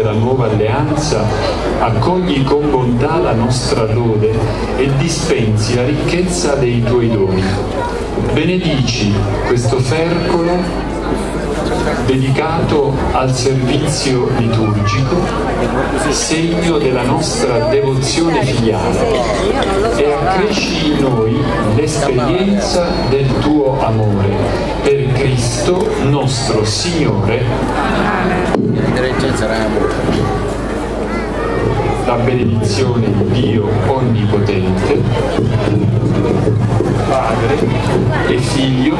della nuova alleanza, accogli con bontà la nostra lode e dispensi la ricchezza dei tuoi doni. Benedici questo fercolo dedicato al servizio liturgico, segno della nostra devozione filiale e accresci in noi l'esperienza del tuo amore per Cristo nostro Signore. La benedizione di Dio Onnipotente, Padre e Figlio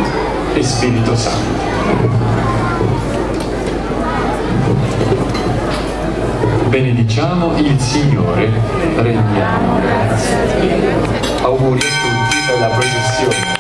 e Spirito Santo. Benediciamo il Signore, rendiamo grazie. Auguri a tutti per la processione.